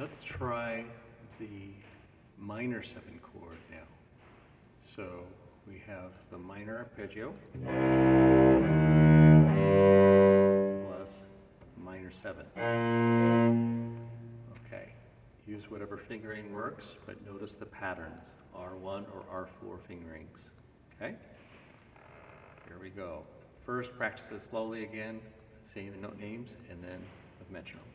Let's try the minor seven chord now. So we have the minor arpeggio plus minor seven. Okay, use whatever fingering works, but notice the patterns, R1 or R4 fingerings. Okay? Here we go. First, practice it slowly again, saying the note names, and then with metronome.